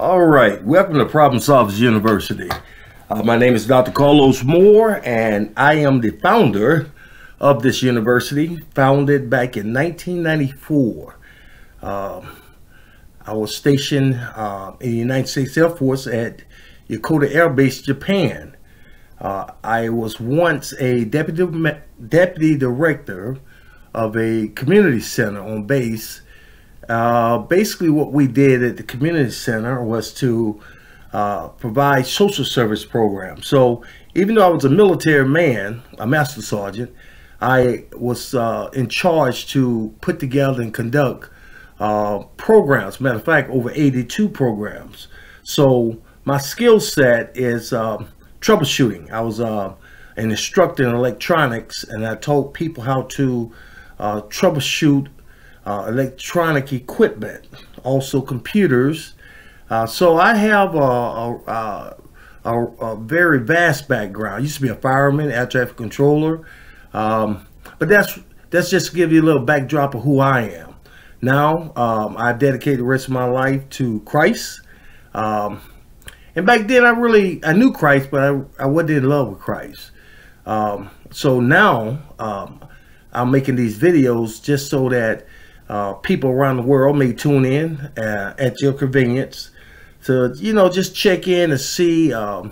All right, welcome to Problem Solvers University. Uh, my name is Dr. Carlos Moore, and I am the founder of this university, founded back in 1994. Uh, I was stationed uh, in the United States Air Force at Yokota Air Base, Japan. Uh, I was once a deputy, deputy director of a community center on base uh, basically what we did at the community center was to uh, provide social service programs. So even though I was a military man, a master sergeant, I was uh, in charge to put together and conduct uh, programs. Matter of fact, over 82 programs. So my skill set is um, troubleshooting. I was uh, an instructor in electronics and I taught people how to uh, troubleshoot uh, electronic equipment, also computers. Uh, so I have a, a, a, a, very vast background. I used to be a fireman, air traffic controller. Um, but that's that's just to give you a little backdrop of who I am. Now, um, I dedicate the rest of my life to Christ. Um, and back then, I really, I knew Christ, but I, I wasn't in love with Christ. Um, so now, um, I'm making these videos just so that uh, people around the world may tune in uh, at your convenience to, you know, just check in and see um,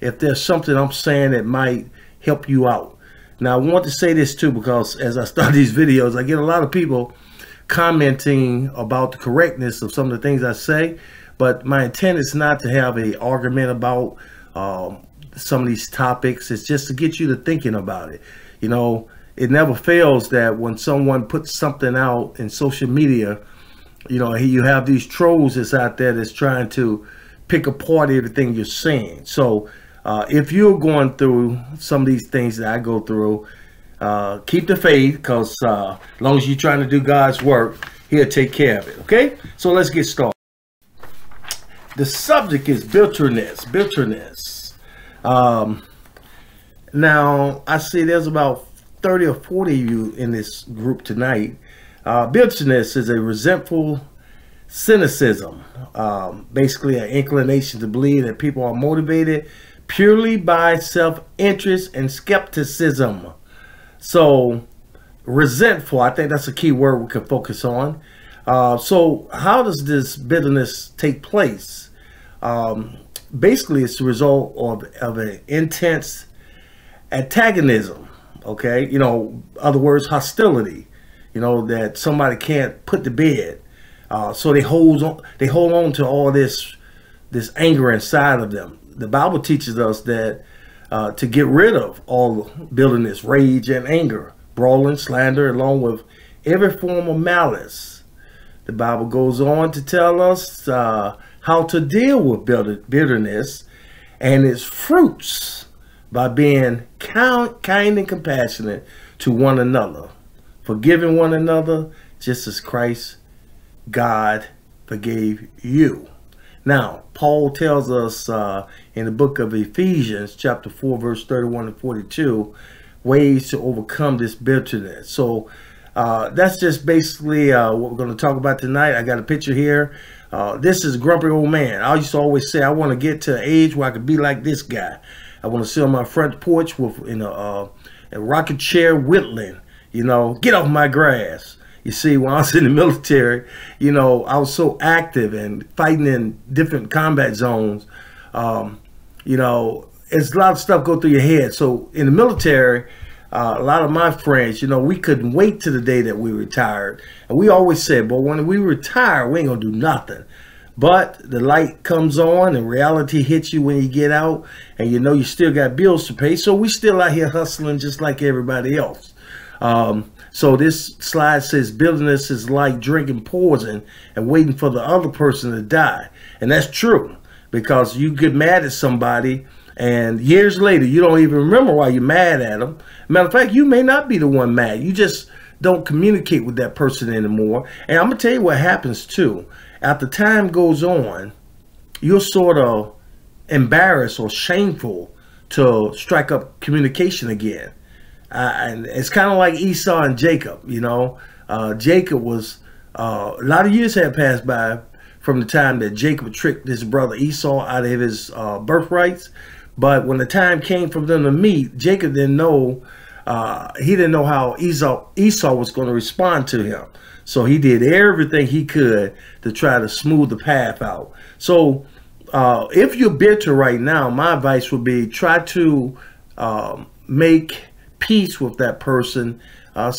if there's something I'm saying that might help you out. Now, I want to say this too, because as I start these videos, I get a lot of people commenting about the correctness of some of the things I say, but my intent is not to have a argument about um, some of these topics. It's just to get you to thinking about it. You know, it never fails that when someone puts something out in social media, you know, you have these trolls that's out there that's trying to pick apart everything you're saying. So uh, if you're going through some of these things that I go through, uh, keep the faith because uh, as long as you're trying to do God's work, he'll take care of it. Okay? So let's get started. The subject is bitterness. Bitterness. Um, now, I see there's about 30 or 40 of you in this group tonight. Uh, bitterness is a resentful cynicism, um, basically an inclination to believe that people are motivated purely by self-interest and skepticism. So resentful, I think that's a key word we can focus on. Uh, so how does this bitterness take place? Um, basically, it's the result of, of an intense antagonism okay? You know other words hostility you know that somebody can't put to bed. Uh, so they hold on they hold on to all this this anger inside of them. The bible teaches us that uh, to get rid of all bitterness rage and anger brawling slander along with every form of malice the bible goes on to tell us uh, how to deal with bitterness and its fruits by being kind and compassionate to one another, forgiving one another just as Christ, God, forgave you. Now, Paul tells us uh, in the book of Ephesians, chapter 4, verse 31 and 42, ways to overcome this bitterness. So uh, that's just basically uh, what we're going to talk about tonight. I got a picture here. Uh, this is grumpy old man. I used to always say I want to get to an age where I could be like this guy. I want to sit on my front porch with in a, uh, a rocket chair whittling. You know, get off my grass. You see, when I was in the military, you know, I was so active and fighting in different combat zones. Um, you know, it's a lot of stuff go through your head. So in the military, uh, a lot of my friends, you know, we couldn't wait to the day that we retired. And we always said, but when we retire, we ain't going to do nothing. But the light comes on and reality hits you when you get out and you know you still got bills to pay. So we still out here hustling just like everybody else. Um, so this slide says bitterness is like drinking poison and waiting for the other person to die. And that's true because you get mad at somebody and years later you don't even remember why you're mad at them. Matter of fact, you may not be the one mad. You just don't communicate with that person anymore. And I'm going to tell you what happens too after time goes on, you're sort of embarrassed or shameful to strike up communication again. Uh, and it's kind of like Esau and Jacob, you know. Uh, Jacob was, uh, a lot of years had passed by from the time that Jacob tricked his brother Esau out of his uh, birthrights. But when the time came for them to meet, Jacob didn't know, uh, he didn't know how Esau, Esau was going to respond to him. So he did everything he could to try to smooth the path out. So uh, if you're bitter right now, my advice would be try to um, make peace with that person. Uh,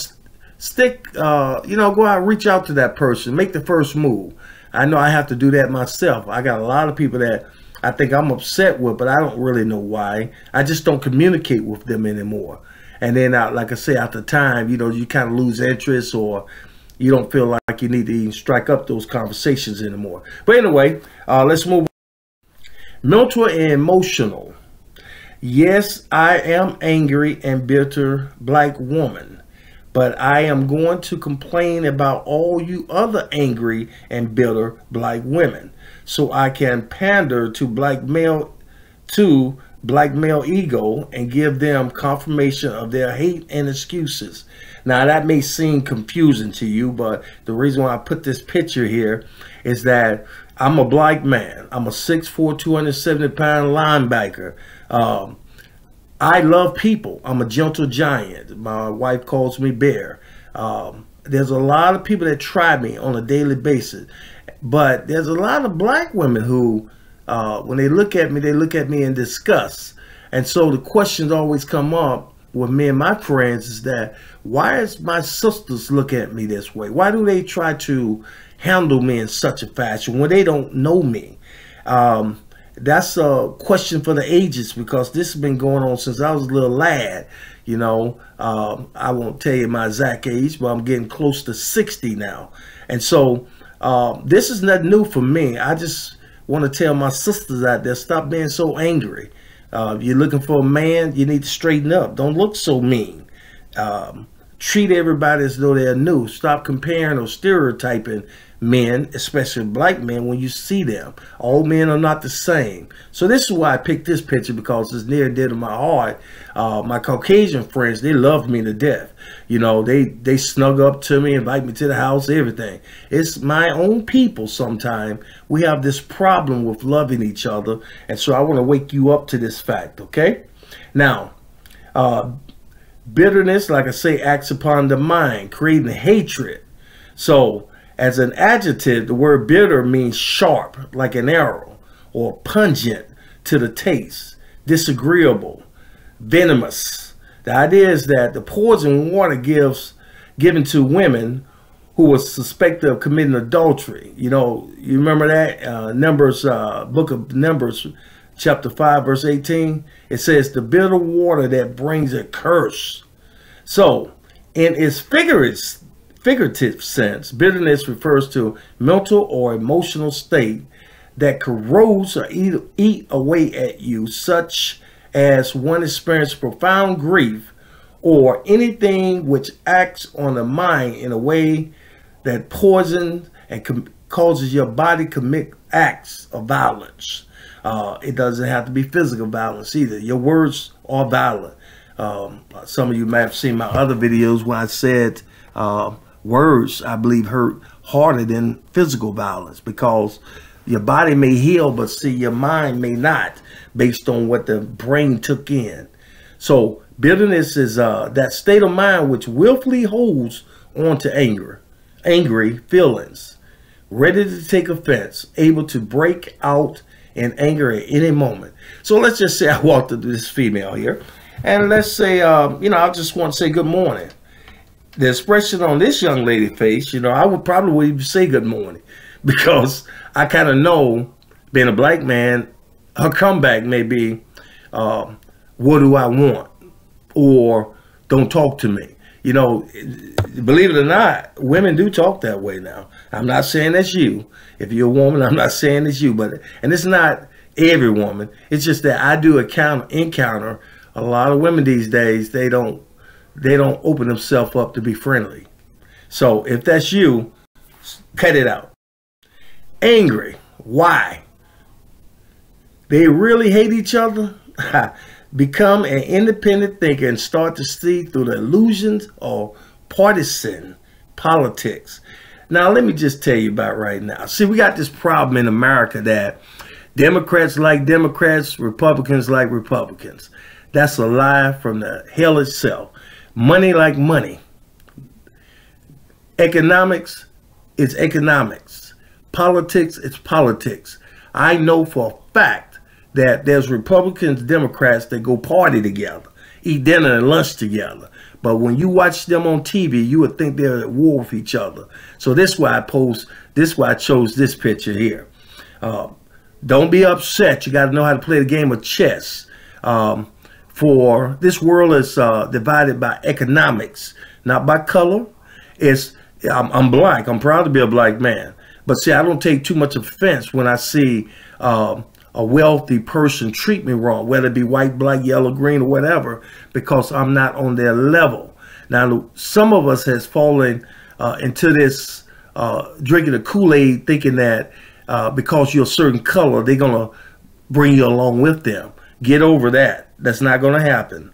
stick, uh, you know, go out, reach out to that person, make the first move. I know I have to do that myself. I got a lot of people that I think I'm upset with, but I don't really know why. I just don't communicate with them anymore. And then, uh, like I say, after time, you know, you kind of lose interest or you don't feel like you need to even strike up those conversations anymore. But anyway, uh, let's move. Mental and emotional. Yes, I am angry and bitter black woman, but I am going to complain about all you other angry and bitter black women so I can pander to black male to black male ego and give them confirmation of their hate and excuses. Now that may seem confusing to you, but the reason why I put this picture here is that I'm a black man. I'm a 6'4", 270 pound linebacker. Um, I love people. I'm a gentle giant. My wife calls me bear. Um, there's a lot of people that try me on a daily basis, but there's a lot of black women who, uh, when they look at me, they look at me in disgust. And so the questions always come up with me and my friends is that why is my sisters look at me this way? Why do they try to handle me in such a fashion when they don't know me? Um, that's a question for the ages because this has been going on since I was a little lad. You know, um, I won't tell you my exact age, but I'm getting close to 60 now. And so uh, this is nothing new for me. I just want to tell my sisters out there, stop being so angry. Uh, you're looking for a man, you need to straighten up. Don't look so mean. Um, treat everybody as though they're new. Stop comparing or stereotyping men, especially black men, when you see them. All men are not the same. So this is why I picked this picture because it's near dear to my heart. Uh, my Caucasian friends, they love me to death. You know, they, they snug up to me, invite me to the house, everything. It's my own people sometime. We have this problem with loving each other. And so I want to wake you up to this fact, okay? Now, uh, bitterness, like I say, acts upon the mind, creating hatred. So as an adjective, the word bitter means sharp, like an arrow, or pungent to the taste, disagreeable, venomous. The idea is that the poison water gives given to women who was suspected of committing adultery. You know, you remember that uh, Numbers, uh, book of Numbers, chapter 5, verse 18. It says, the bitter water that brings a curse. So, in its figurative figurative sense, bitterness refers to mental or emotional state that corrodes or eat, eat away at you, such as one experiences profound grief or anything which acts on the mind in a way that poisons and causes your body commit acts of violence. Uh, it doesn't have to be physical violence either. Your words are violent. Um, some of you may have seen my other videos where I said uh, words, I believe, hurt harder than physical violence because your body may heal, but see, your mind may not based on what the brain took in. So bitterness is uh, that state of mind which willfully holds on to anger, angry feelings, ready to take offense, able to break out in anger at any moment. So let's just say I walked up to this female here, and let's say, um, you know, I just want to say good morning the expression on this young lady face, you know, I would probably say good morning because I kind of know, being a black man, her comeback may be, uh, what do I want? Or don't talk to me. You know, believe it or not, women do talk that way now. I'm not saying that's you. If you're a woman, I'm not saying it's you, but, and it's not every woman. It's just that I do encounter a lot of women these days, they don't they don't open themselves up to be friendly. So if that's you, cut it out. Angry. Why? They really hate each other? Become an independent thinker and start to see through the illusions of partisan politics. Now, let me just tell you about right now. See, we got this problem in America that Democrats like Democrats, Republicans like Republicans. That's a lie from the hell itself. Money like money. Economics is economics. Politics is politics. I know for a fact that there's Republicans, Democrats that go party together, eat dinner and lunch together. But when you watch them on TV, you would think they're at war with each other. So this is why I post, this is why I chose this picture here. Uh, don't be upset. You got to know how to play the game of chess. Um, for this world is uh, divided by economics, not by color. It's I'm, I'm, black. I'm proud to be a black man. But see, I don't take too much offense when I see um, a wealthy person treat me wrong, whether it be white, black, yellow, green, or whatever, because I'm not on their level. Now, some of us has fallen uh, into this uh, drinking the Kool-Aid, thinking that uh, because you're a certain color, they're gonna bring you along with them. Get over that. That's not gonna happen.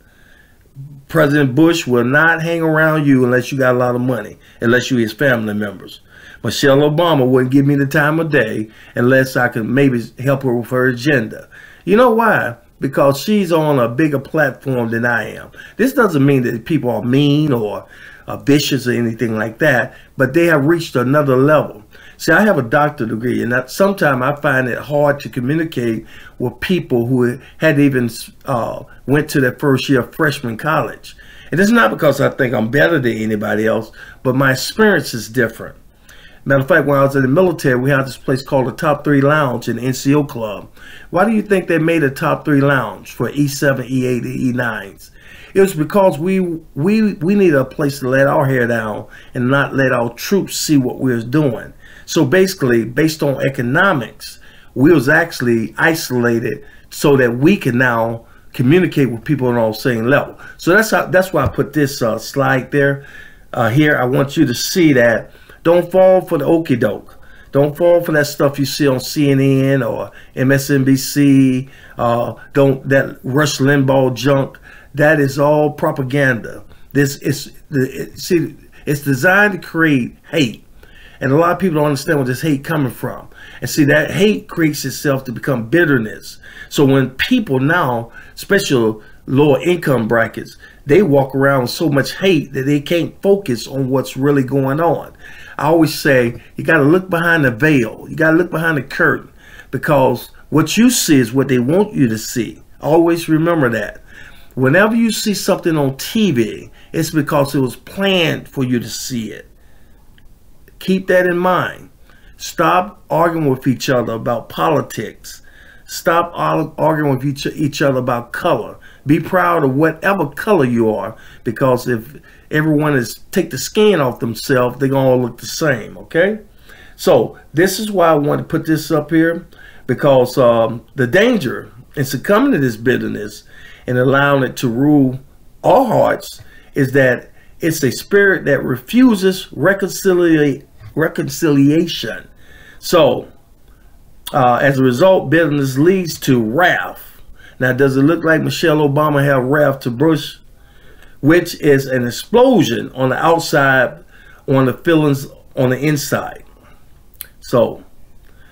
President Bush will not hang around you unless you got a lot of money, unless you his family members. Michelle Obama wouldn't give me the time of day unless I could maybe help her with her agenda. You know why? Because she's on a bigger platform than I am. This doesn't mean that people are mean or uh, vicious or anything like that, but they have reached another level. See, I have a doctorate degree, and sometimes I find it hard to communicate with people who had even uh, went to their first year of freshman college. And it's not because I think I'm better than anybody else, but my experience is different. Matter of fact, when I was in the military, we had this place called the Top 3 Lounge in the NCO Club. Why do you think they made a Top 3 Lounge for E7, E8, and E9s? It was because we we we needed a place to let our hair down and not let our troops see what we was doing. So basically, based on economics, we was actually isolated so that we can now communicate with people on the same level. So that's how that's why I put this uh, slide there. Uh, here, I want you to see that don't fall for the okey doke. Don't fall for that stuff you see on CNN or MSNBC. Uh, don't that Rush Limbaugh junk. That is all propaganda. This is see. It's designed to create hate, and a lot of people don't understand where this hate coming from. And see that hate creates itself to become bitterness. So when people now, especially lower income brackets, they walk around with so much hate that they can't focus on what's really going on. I always say you got to look behind the veil. You got to look behind the curtain because what you see is what they want you to see. Always remember that. Whenever you see something on TV, it's because it was planned for you to see it. Keep that in mind. Stop arguing with each other about politics. Stop arguing with each, each other about color. Be proud of whatever color you are because if everyone is take the skin off themselves, they're gonna all look the same. Okay, so this is why I want to put this up here because um, the danger in succumbing to this bitterness and allowing it to rule our hearts is that it's a spirit that refuses reconcilia reconciliation. So, uh, as a result, bitterness leads to wrath. Now, does it look like Michelle Obama have wrath to Bush? which is an explosion on the outside on the feelings on the inside. So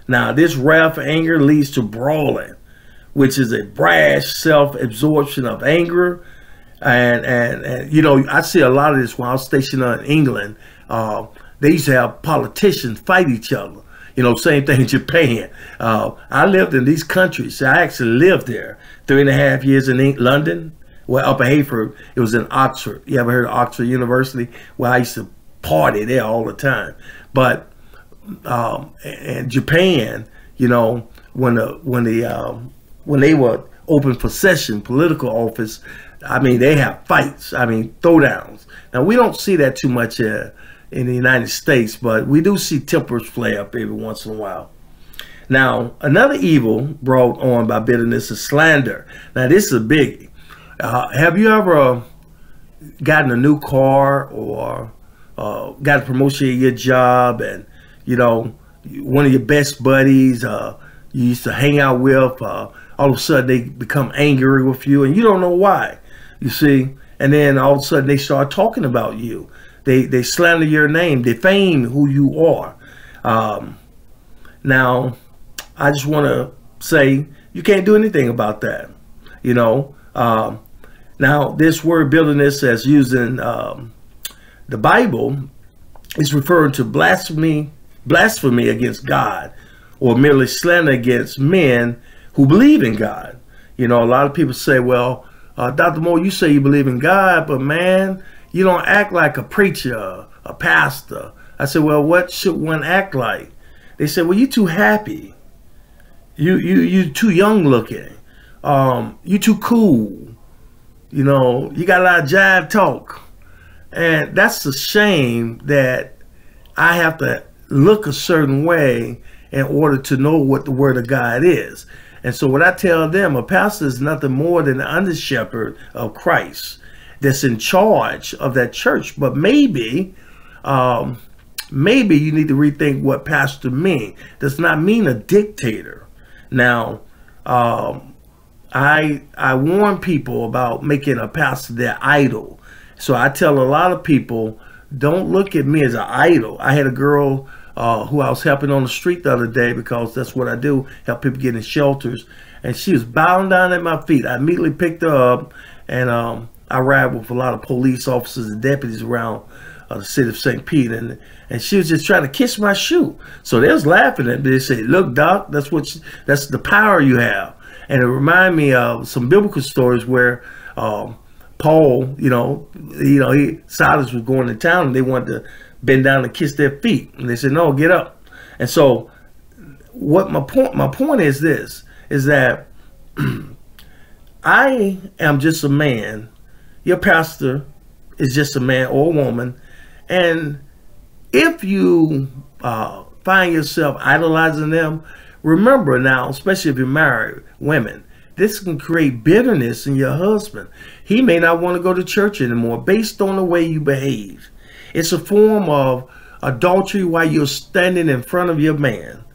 now this wrath anger leads to brawling, which is a brash self-absorption of anger. And, and, and, you know, I see a lot of this when I was stationed in England. Uh, they used to have politicians fight each other. You know, same thing in Japan. Uh, I lived in these countries. I actually lived there three and a half years in London, well, up at Heyford, it was in Oxford. You ever heard of Oxford University? Well, I used to party there all the time. But um, and Japan, you know, when the when the um, when they were open for session, political office, I mean, they have fights. I mean, throwdowns. Now we don't see that too much uh, in the United States, but we do see tempers flare up every once in a while. Now, another evil brought on by bitterness is slander. Now, this is a biggie. Uh, have you ever gotten a new car or uh, got a promotion at your job and, you know, one of your best buddies uh, you used to hang out with, uh, all of a sudden they become angry with you and you don't know why, you see? And then all of a sudden they start talking about you. they they slander your name, defame who you are. Um, now, I just want to say you can't do anything about that. You know. Um, now, this word buildingness, as used in um, the Bible, is referring to blasphemy, blasphemy against God, or merely slander against men who believe in God. You know, a lot of people say, "Well, uh, Dr. Moore, you say you believe in God, but man, you don't act like a preacher, a pastor." I said, "Well, what should one act like?" They said, "Well, you're too happy. You you you're too young looking. Um, you too cool. You know, you got a lot of jive talk." And that's a shame that I have to look a certain way in order to know what the word of God is. And so what I tell them, a pastor is nothing more than an under shepherd of Christ that's in charge of that church. But maybe, um, maybe you need to rethink what pastor mean. Does not mean a dictator. Now, um, I I warn people about making a pastor their idol. So I tell a lot of people, don't look at me as an idol. I had a girl uh, who I was helping on the street the other day because that's what I do, help people get in shelters. And she was bowing down at my feet. I immediately picked her up and um, I ride with a lot of police officers and deputies around uh, the city of St. Pete. And, and she was just trying to kiss my shoe. So they was laughing at me. They said, look, doc, that's what, she, that's the power you have. And it reminded me of some biblical stories where um, Paul, you know, you know, he Silas was going to town and they wanted to bend down and kiss their feet. And they said, no, get up. And so what my point my point is this is that I am just a man. Your pastor is just a man or a woman. And if you uh, find yourself idolizing them, remember now, especially if you're married, women, this can create bitterness in your husband. He may not want to go to church anymore based on the way you behave. It's a form of adultery while you're standing in front of your man.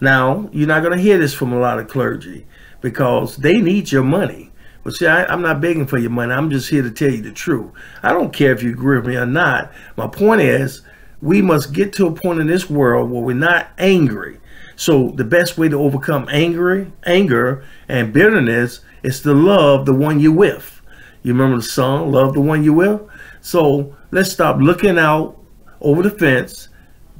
Now, you're not going to hear this from a lot of clergy because they need your money. But see, I, am not begging for your money. I'm just here to tell you the truth. I don't care if you agree with me or not. My point is, we must get to a point in this world where we're not angry. So the best way to overcome angry, anger and bitterness is to love the one you're with. You remember the song, Love the One You With? So let's stop looking out over the fence,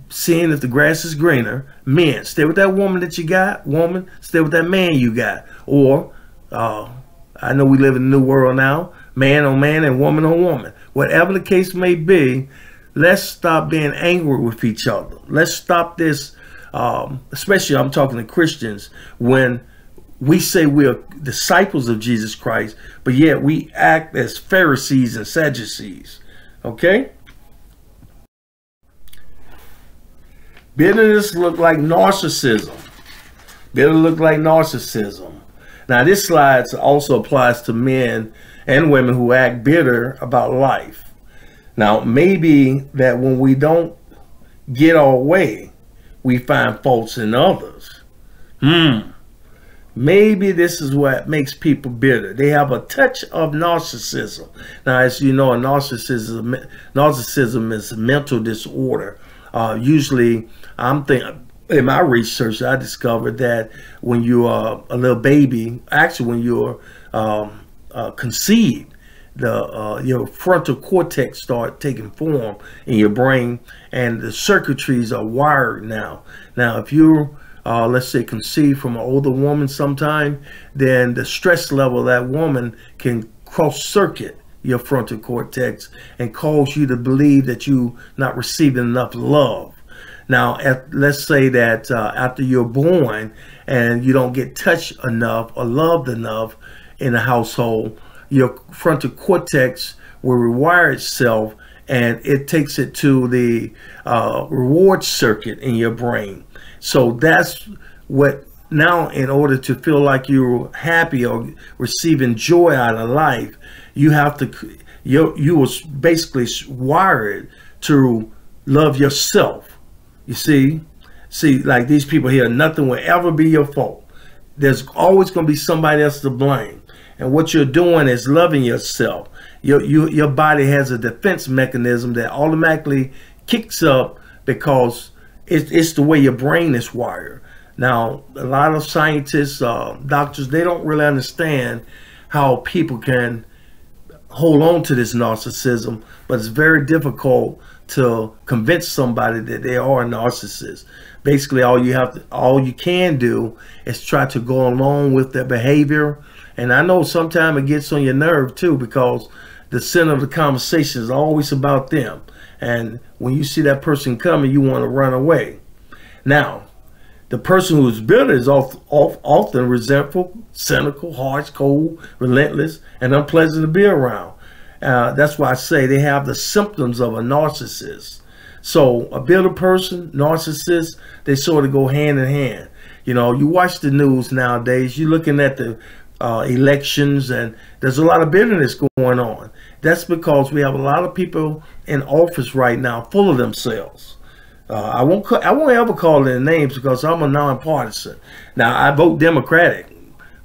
seeing if the grass is greener. Men, stay with that woman that you got. Woman, stay with that man you got. Or, uh, I know we live in a new world now, man on man and woman on woman. Whatever the case may be, let's stop being angry with each other. Let's stop this um, especially I'm talking to Christians, when we say we are disciples of Jesus Christ, but yet we act as Pharisees and Sadducees. Okay? Bitterness look like narcissism. Bitter look like narcissism. Now this slide also applies to men and women who act bitter about life. Now maybe that when we don't get our way, we find faults in others. Hmm. Maybe this is what makes people bitter. They have a touch of narcissism. Now, as you know, a narcissism, narcissism is a mental disorder. Uh, usually, I'm thinking, in my research, I discovered that when you are a little baby, actually when you're um, uh, conceived, the uh, your frontal cortex start taking form in your brain and the circuitries are wired now now if you uh, let's say conceived from an older woman sometime then the stress level of that woman can cross circuit your frontal cortex and cause you to believe that you not receiving enough love. Now at, let's say that uh, after you're born and you don't get touched enough or loved enough in a household your frontal cortex will rewire itself and it takes it to the uh, reward circuit in your brain. So that's what now in order to feel like you're happy or receiving joy out of life, you have to, you, you was basically wired to love yourself. You see, see, like these people here, nothing will ever be your fault. There's always going to be somebody else to blame. And what you're doing is loving yourself. Your, your, your body has a defense mechanism that automatically kicks up because it's, it's the way your brain is wired. Now, a lot of scientists, uh, doctors, they don't really understand how people can hold on to this narcissism, but it's very difficult to convince somebody that they are a narcissist. Basically, all you have to, all you can do is try to go along with their behavior. And I know sometimes it gets on your nerve too, because the center of the conversation is always about them. And when you see that person coming, you want to run away. Now, the person who's bitter is often resentful, cynical, harsh, cold, relentless, and unpleasant to be around. Uh, that's why I say they have the symptoms of a narcissist. So a bitter person, narcissist, they sort of go hand in hand. You know, you watch the news nowadays, you're looking at the uh, elections and there's a lot of bitterness going on. That's because we have a lot of people in office right now full of themselves. Uh, I won't. I won't ever call their names because I'm a nonpartisan. Now I vote Democratic,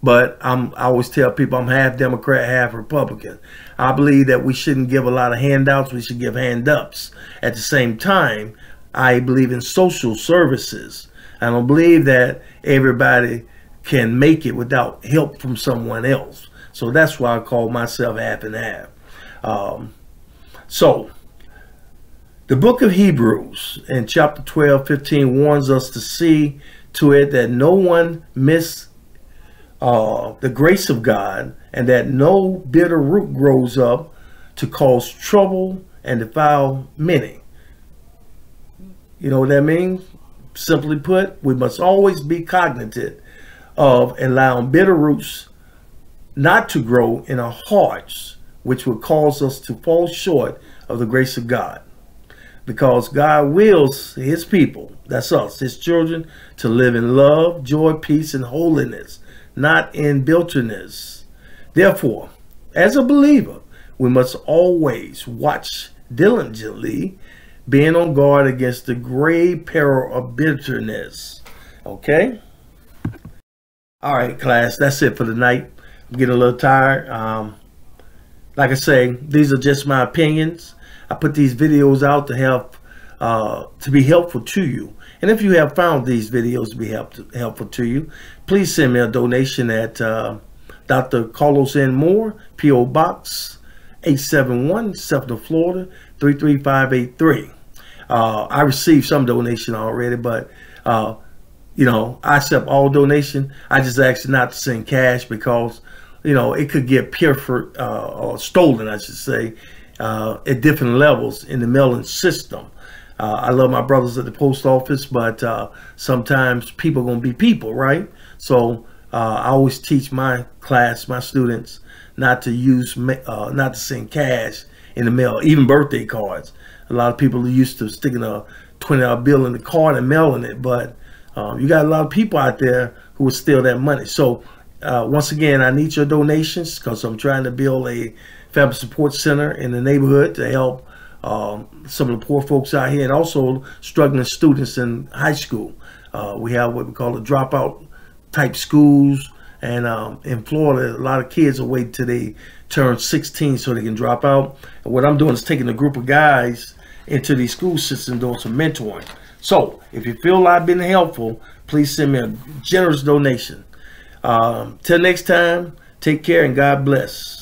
but I'm. I always tell people I'm half Democrat, half Republican. I believe that we shouldn't give a lot of handouts. We should give hand ups. At the same time, I believe in social services. I don't believe that everybody can make it without help from someone else. So that's why I call myself half and half. Um, so the book of Hebrews in chapter 12, 15 warns us to see to it that no one miss uh, the grace of God and that no bitter root grows up to cause trouble and defile many. You know what that means? Simply put, we must always be cognizant of allowing bitter roots not to grow in our hearts, which would cause us to fall short of the grace of God because God wills his people, that's us, his children, to live in love, joy, peace, and holiness, not in bitterness. Therefore, as a believer, we must always watch diligently, being on guard against the grave peril of bitterness. Okay? All right, class, that's it for tonight. I'm getting a little tired. Um, like I say, these are just my opinions. I put these videos out to help, uh, to be helpful to you. And if you have found these videos to be help helpful to you, please send me a donation at uh, Dr. Carlos N. Moore, P.O. Box 871, Seffner, Florida 33583. Uh, I received some donation already, but uh, you know, I accept all donation. I just ask you not to send cash because, you know, it could get pilfered uh, or stolen, I should say, uh, at different levels in the mailing system. Uh, I love my brothers at the post office, but uh, sometimes people gonna be people, right? So uh, I always teach my class, my students, not to use, uh, not to send cash in the mail, even birthday cards. A lot of people are used to sticking a $20 bill in the card and mailing it, but um, you got a lot of people out there who will steal that money. So uh, once again, I need your donations because I'm trying to build a family support center in the neighborhood to help um, some of the poor folks out here and also struggling students in high school. Uh, we have what we call the dropout type schools. And um, in Florida, a lot of kids are waiting till they turn 16 so they can drop out. And what I'm doing is taking a group of guys into these school systems doing some mentoring. So if you feel I've been helpful, please send me a generous donation. Um, till next time, take care and God bless.